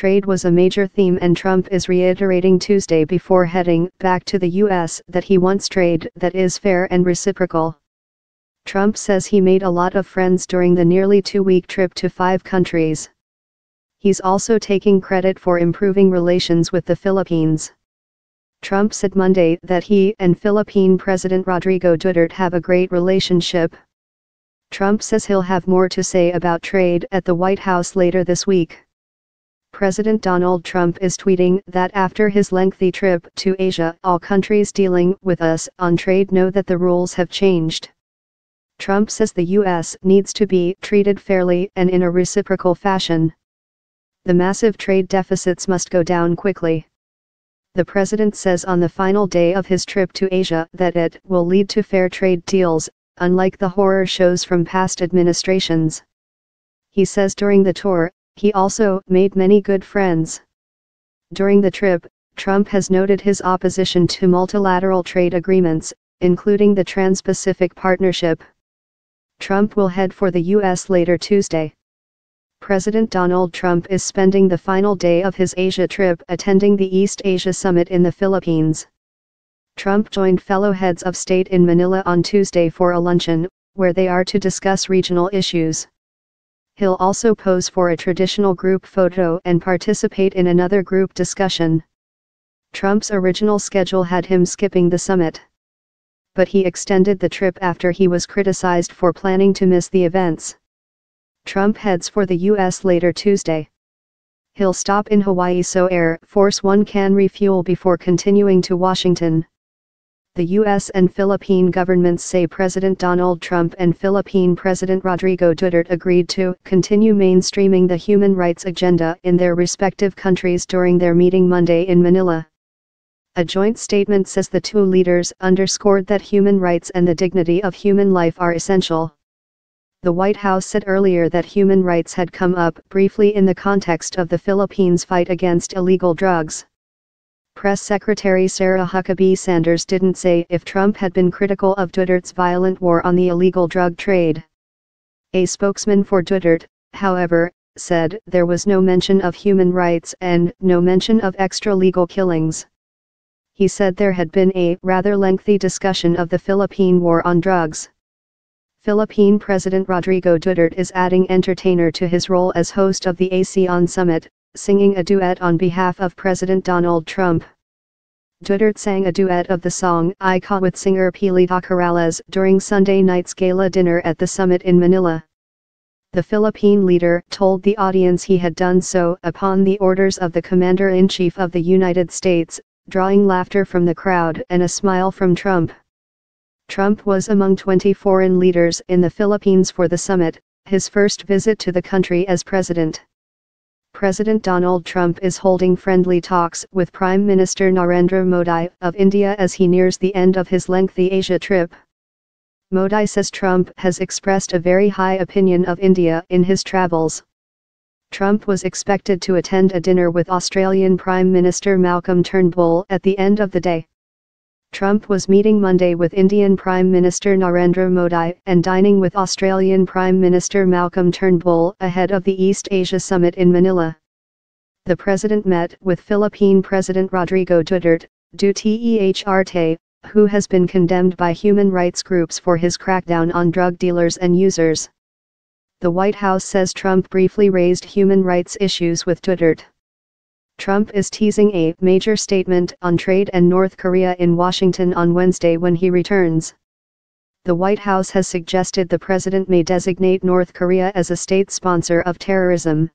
trade was a major theme and Trump is reiterating Tuesday before heading back to the U.S. that he wants trade that is fair and reciprocal. Trump says he made a lot of friends during the nearly two-week trip to five countries. He's also taking credit for improving relations with the Philippines. Trump said Monday that he and Philippine President Rodrigo Duterte have a great relationship. Trump says he'll have more to say about trade at the White House later this week. President Donald Trump is tweeting that after his lengthy trip to Asia, all countries dealing with us on trade know that the rules have changed. Trump says the U.S. needs to be treated fairly and in a reciprocal fashion. The massive trade deficits must go down quickly. The president says on the final day of his trip to Asia that it will lead to fair trade deals, unlike the horror shows from past administrations. He says during the tour, he also made many good friends. During the trip, Trump has noted his opposition to multilateral trade agreements, including the Trans-Pacific Partnership. Trump will head for the U.S. later Tuesday. President Donald Trump is spending the final day of his Asia trip attending the East Asia Summit in the Philippines. Trump joined fellow heads of state in Manila on Tuesday for a luncheon, where they are to discuss regional issues. He'll also pose for a traditional group photo and participate in another group discussion. Trump's original schedule had him skipping the summit but he extended the trip after he was criticized for planning to miss the events. Trump heads for the U.S. later Tuesday. He'll stop in Hawaii so Air Force One can refuel before continuing to Washington. The U.S. and Philippine governments say President Donald Trump and Philippine President Rodrigo Duterte agreed to continue mainstreaming the human rights agenda in their respective countries during their meeting Monday in Manila. A joint statement says the two leaders underscored that human rights and the dignity of human life are essential. The White House said earlier that human rights had come up briefly in the context of the Philippines' fight against illegal drugs. Press Secretary Sarah Huckabee Sanders didn't say if Trump had been critical of Duterte's violent war on the illegal drug trade. A spokesman for Duterte, however, said there was no mention of human rights and no mention of extra-legal killings he said there had been a rather lengthy discussion of the Philippine war on drugs. Philippine President Rodrigo Duterte is adding entertainer to his role as host of the ASEAN summit, singing a duet on behalf of President Donald Trump. Duterte sang a duet of the song Ikaw with singer Pilita Corrales during Sunday night's gala dinner at the summit in Manila. The Philippine leader told the audience he had done so upon the orders of the Commander-in-Chief of the United States, drawing laughter from the crowd and a smile from Trump. Trump was among 20 foreign leaders in the Philippines for the summit, his first visit to the country as president. President Donald Trump is holding friendly talks with Prime Minister Narendra Modi of India as he nears the end of his lengthy Asia trip. Modi says Trump has expressed a very high opinion of India in his travels. Trump was expected to attend a dinner with Australian Prime Minister Malcolm Turnbull at the end of the day. Trump was meeting Monday with Indian Prime Minister Narendra Modi and dining with Australian Prime Minister Malcolm Turnbull ahead of the East Asia Summit in Manila. The president met with Philippine President Rodrigo Duterte, Duterte, who has been condemned by human rights groups for his crackdown on drug dealers and users the White House says Trump briefly raised human rights issues with Duterte. Trump is teasing a major statement on trade and North Korea in Washington on Wednesday when he returns. The White House has suggested the president may designate North Korea as a state sponsor of terrorism.